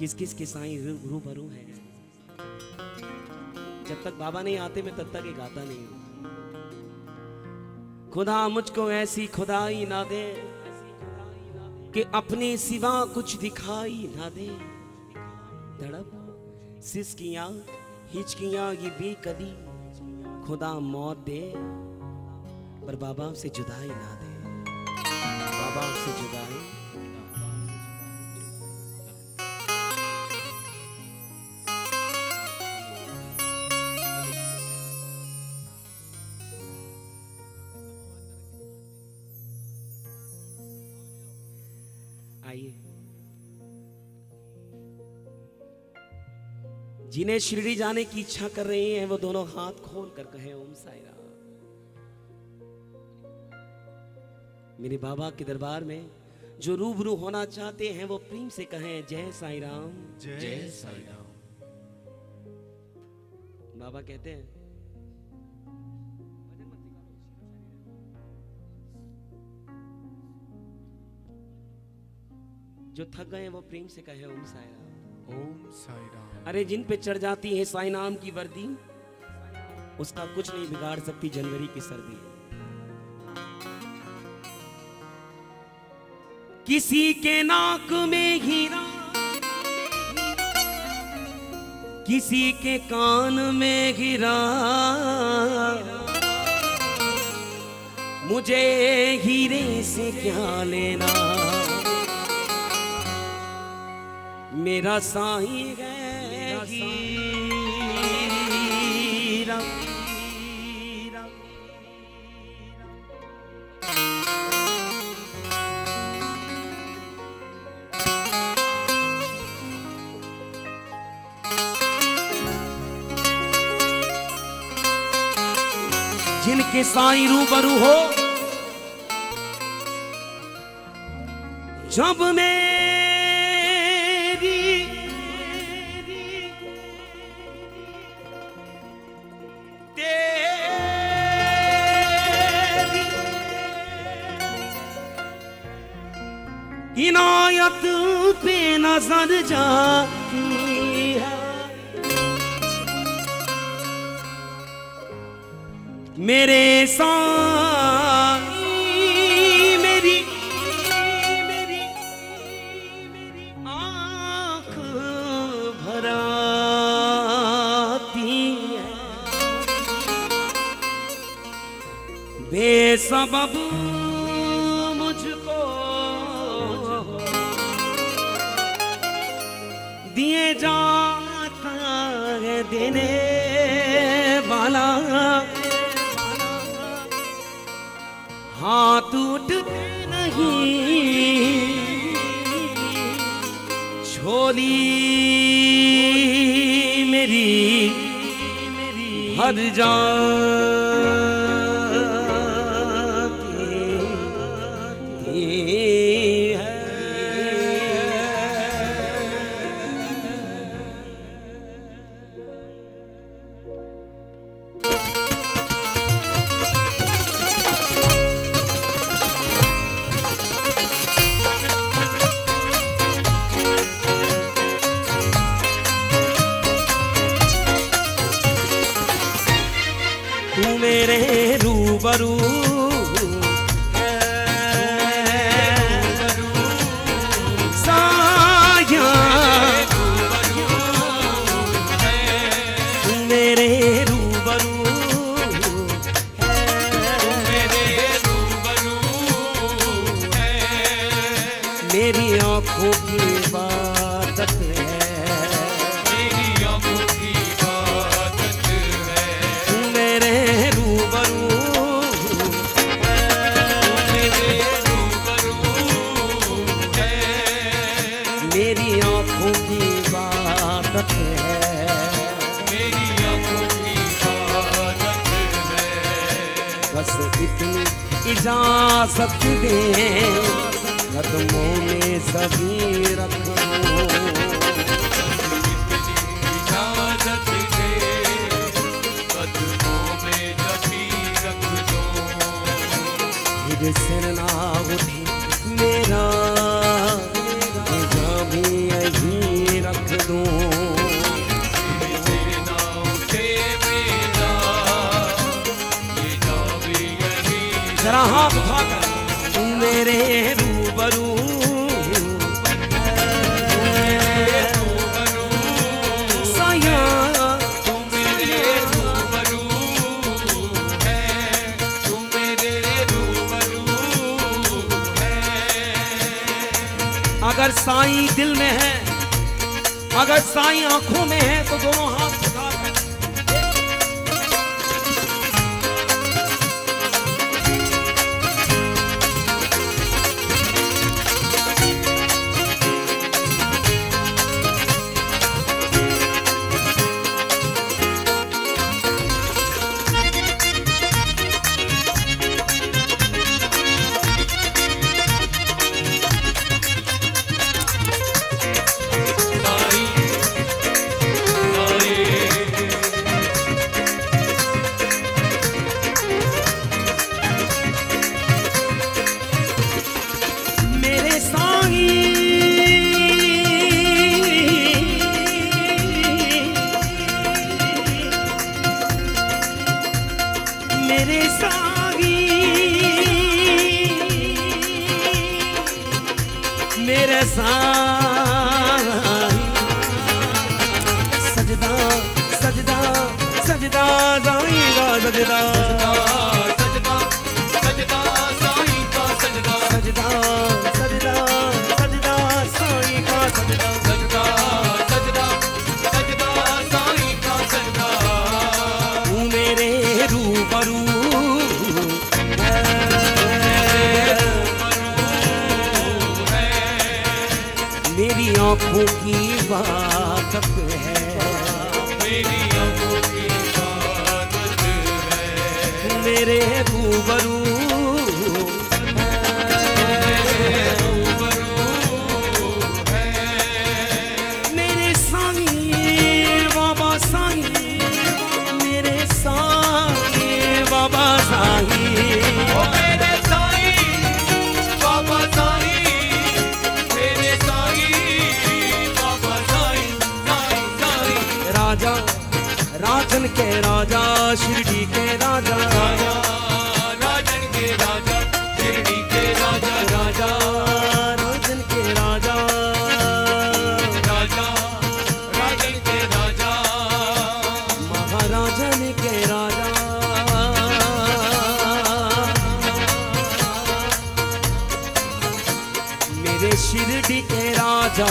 किस किस के साई रूबरू है। जब तक बाबा नहीं आते, मैं तब तक ये गाता नहीं हूँ। खुदा मुझको ऐसी खुदाई ना दे कि अपने सिवा कुछ दिखाई ना दे। तड़प सिसकियाँ, हिचकियाँ ये बेकदी खुदा मौत दे, पर बाबा से जुदाई ना दे। जिन्हें शिरडी जाने की इच्छा कर रही हैं वो दोनों हाथ खोल कर कहे ओम साई राम मेरे बाबा के दरबार में जो रूबरू होना चाहते हैं वो प्रेम से कहें जय साई राम जय साई राम बाबा कहते हैं जो थक गए हैं वो प्रेम से कहे ओम साई राम ओम साई राम अरे, जिन पे चढ़ जाती है साई नाम की वर्दी, उसका कुछ नहीं बिगाड़ सकती जनवरी की सर्दी। किसी के नाक में हीरा, किसी के कान में हीरा, मुझे हीरे से क्या लेना? मेरा साई है जिनके साई रूबरू हो जब मेरी इनायत पे नज़र जाती है। मेरे साई देने वाला। हाथ उठते नहीं। छोली मेरी मेरी हर जाती मेरे रूबरू। साया। मेरे रूबरू। मेरी आँखों की इबादत बस इतनी इजाज़त दे। कदमों में सभी रखो। फिर सिर ना उठे मेरा मेरे रूबरू साया तू मेरे रूबरू। है तू मेरे रूबरू अगर साईं दिल में है, अगर साईं आँखों में है तो दोनों हाथ साईं मेरे साईं मेरे साईं सजदा सजदा सजदा साईं रूबरू। मेरे बाबा मेरे बाबा राजन के राजा शिरडी के राजा। राजन के राजा के राजा महाराजन के राजा मेरे शिरडी के राजा।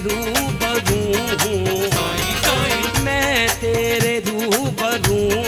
रूबरू हूँ मैं तेरे रूबरू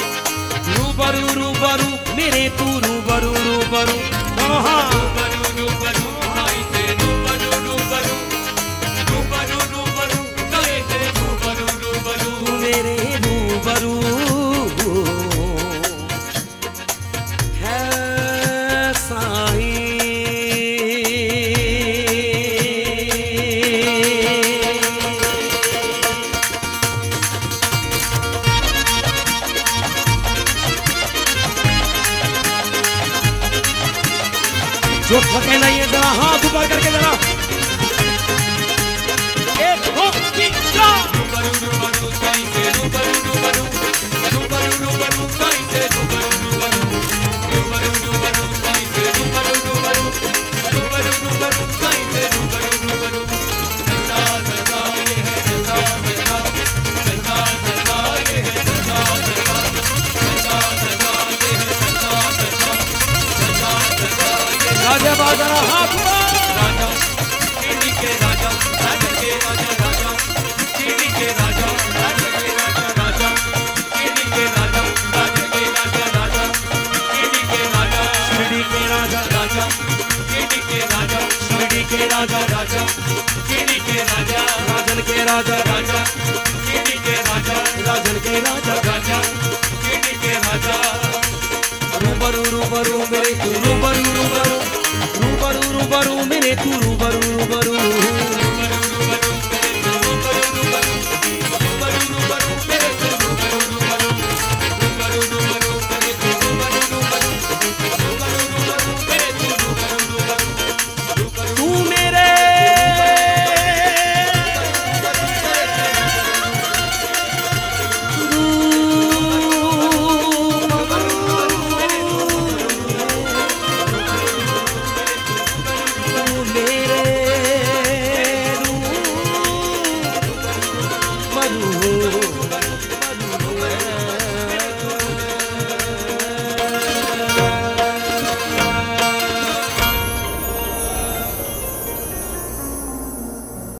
रूबरू रूबरू मेरे तू रूबरू रूबरू मेरे रूबरू